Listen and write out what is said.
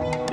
you